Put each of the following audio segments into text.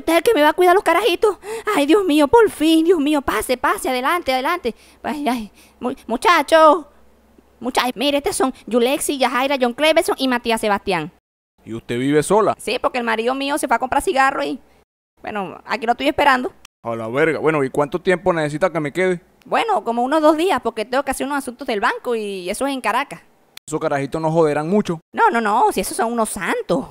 usted es el que me va a cuidar los carajitos. Ay, Dios mío, por fin, Dios mío, pase, pase, adelante, adelante. Ay, ay, mu- muchachos, muchachos, mire, estos son Yulexi, Yajaira, John Cleverson y Matías Sebastián. ¿Y usted vive sola? Sí, porque el marido mío se fue a comprar cigarro y, bueno, aquí lo estoy esperando. A la verga. Bueno, ¿y cuánto tiempo necesita que me quede? Bueno, como unos dos días, porque tengo que hacer unos asuntos del banco y eso es en Caracas. Esos carajitos no joderán mucho. No, no, no, si esos son unos santos.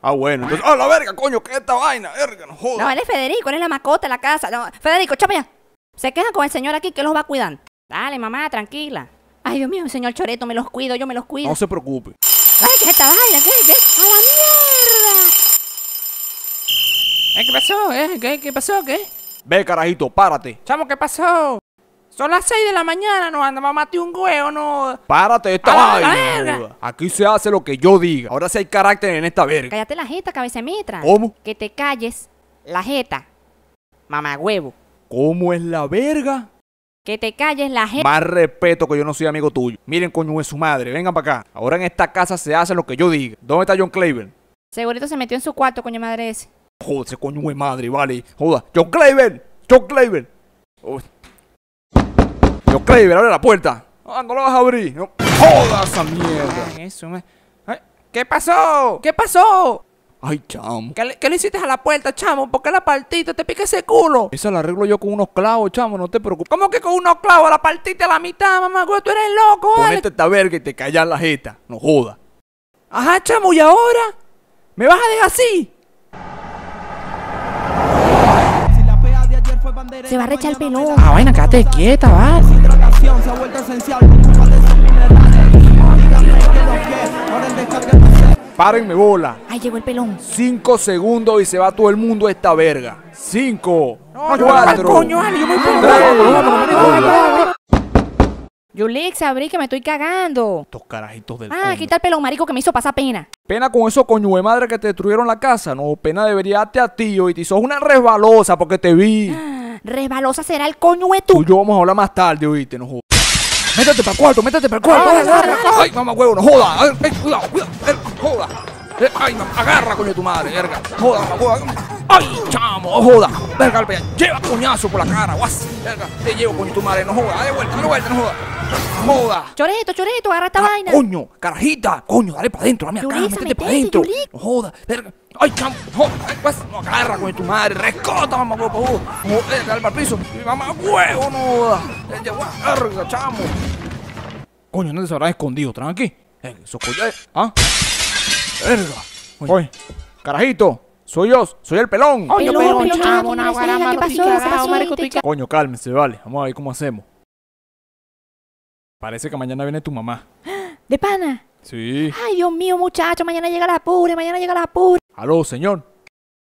Ah, bueno. Entonces, ¡a la verga, coño! ¿Qué es esta vaina? Verga, no joda. No, él es Federico, él es la mascota de la casa. No, Federico, chapa ya. Se quejan con el señor aquí que los va cuidando. Dale, mamá, tranquila. Ay, Dios mío, el señor Choreto, me los cuido, yo me los cuido. No se preocupe. Ay, ¿qué es esta vaina? ¿Qué? ¿Qué? ¡A la mierda! Eh, ¿Qué pasó? ¿Eh? ¿Qué, ¿Qué pasó? ¿Qué? Ve, carajito, párate. Chamo, ¿qué pasó? Son las 6 de la mañana, no anda, mamá, un huevo, no. Párate de esta ¡A vaina. Aquí se hace lo que yo diga. Ahora sí hay carácter en esta verga. Cállate la jeta, cabeza mitra. ¿Cómo? Que te calles la jeta. Mamá huevo. ¿Cómo es la verga? Que te calles la jeta. Más respeto que yo no soy amigo tuyo. Miren, coño, es su madre. Vengan para acá. Ahora en esta casa se hace lo que yo diga. ¿Dónde está John Claver? Segurito se metió en su cuarto, coño madre ese. Joder, ese coño es madre, vale. Joda. John Claver. John Claver. Uy. John Claver, abre la puerta. Ah, no la vas a abrir. No. Joda esa mierda. Eso, me- Ay, ¿Qué pasó? ¿Qué pasó? Ay, chamo. ¿Qué le, qué le hiciste a la puerta, chamo? ¿Por qué la partiste? ¿Te pica ese culo? Esa la arreglo yo con unos clavos, chamo. No te preocupes. ¿Cómo que con unos clavos la partiste a la mitad, mamá? güey? Tú eres loco, ¿vale? Ponete esta verga y te callas la jeta. No joda. Ajá, chamo, ¿y ahora? ¿Me vas a dejar así? Si la pea de ayer fue bandera, Se va a rechar el pelón. Ah, vaina, quédate quieta, va. Se ha vuelto esencial Párenme bola. Ay, llegó el pelón. Cinco segundos y se va todo el mundo a esta verga. Cinco. No, cuatro. coño, yo voy abrí que me estoy cagando. Estos carajitos del Ah, fondo. quita el pelón, marico, que me hizo pasar pena. Pena con esos coño de madre que te destruyeron la casa. No, pena debería darte a ti, y sos una resbalosa porque te vi. Resbalosa será el coño de Tú tú. y yo vamos a hablar más tarde, oíste, no jodas. Métete para el cuarto, métete para el cuarto. Ay, mamá huevo, no joda. Ay, ay, cuidado, cuidado. Joda. Eh, Ay, mamá, agarra, coño, de tu madre, verga. Joda, mamá, joda. Ay, chamo, joda. Verga, lleva coñazo por la cara, guas. Verga, te llevo, coño, de tu madre, no joda. Dale vuelta, dale vuelta, no joda. Joda. Choreto, choreto, agarra esta Ah, vaina. Coño, carajita, coño, dale para adentro, dame acá, Yulisa, métete metete, para adentro. No joda, verga. Ay, chamo, joda, ay, pues, no agarra con tu madre, rescota, mamá huevo. Joder, dale para el piso. Mamá huevo, no joda. Verga, chamo. Coño, ¿dónde se habrán escondido? ¿Traen aquí? Eh, collares. ¿Ah? Verga. Oye, carajito, soy yo, soy el pelón. Coño, Pelón, chamo, ¿qué una pasó? guarama, ¿Qué tú pasó? ¿Qué cagao, pasó? marico, tú ¿Qué cagao. Coño, cálmense, vale. Vamos a ver cómo hacemos. Parece que mañana viene tu mamá. De pana. Sí. Ay, Dios mío, muchacho, mañana llega la pure, mañana llega la pure. Aló, señor.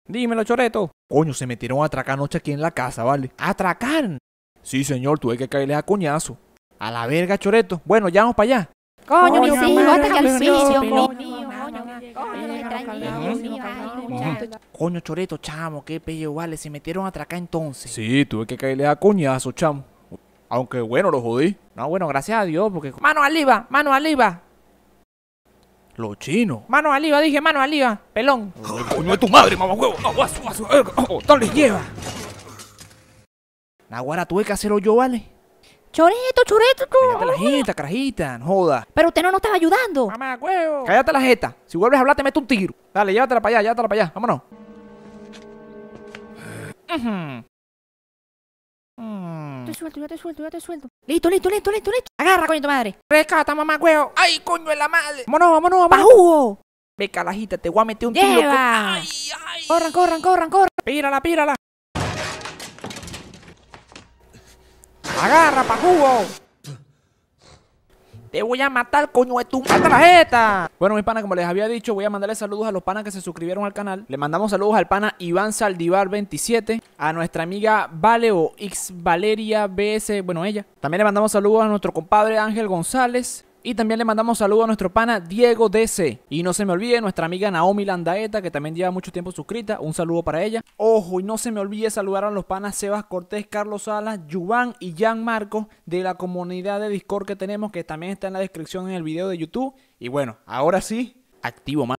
Dímelo, choreto. Coño, se metieron a atracar anoche aquí en la casa, ¿vale? Atracar. Sí, señor, tuve que caerle a coñazo. A la verga, choreto. Bueno, ya vamos para allá. Coño, mi hijo, hasta que al no, coño. Choreto, chamo, qué pello, vale. Se metieron a atracar entonces. Sí, tuve que caerle a coñazo, chamo. Aunque bueno, lo jodí. No, bueno, gracias a Dios, porque... Mano aliva, mano aliva. Los chinos. Mano aliva, dije, mano aliva. Pelón. Coño de tu madre, mamá huevo. No, guaso, guaso, verga. Oh, dale, lleva. Naguara, tuve que hacerlo yo, ¿vale? Choreto, choreto, tú. Cállate la jeta, carajita, no joda. Pero usted no nos estaba ayudando. Mamá, huevo. Cállate la jeta. Si vuelves a hablar, te meto un tiro. Dale, llévatela para allá, llévatela para allá. Vámonos. Mm. Te suelto, yo te suelto, yo te suelto. Listo, listo, listo, listo, listo. Agarra, coño, tu madre. Rescata, mamá, huevo. Ay, coño de la madre. Vámonos, vámonos, ¡Pa' vámonos. jugo! Ve, calajita, te voy a meter un tiro. ¡Lleva! Ay, ay. Corran, corran, corran, corran. Pírala, pírala. Agarra, pa' jugo. Te voy a matar, coño de tu ¡Mata la jeta! Bueno, mis panas, como les había dicho, voy a mandarle saludos a los panas que se suscribieron al canal. Le mandamos saludos al pana Iván Saldivar 27, a nuestra amiga Vale o X Valeria BS, bueno, ella. También le mandamos saludos a nuestro compadre Ángel González. Y también le mandamos saludos a nuestro pana Diego DC. Y no se me olvide nuestra amiga Naomi Landaeta, que también lleva mucho tiempo suscrita. Un saludo para ella. Ojo, y no se me olvide saludar a los panas Sebas Cortés, Carlos Salas, Yuvan y Jan Marcos de la comunidad de Discord que tenemos, que también está en la descripción en el video de YouTube. Y bueno, ahora sí, activo más.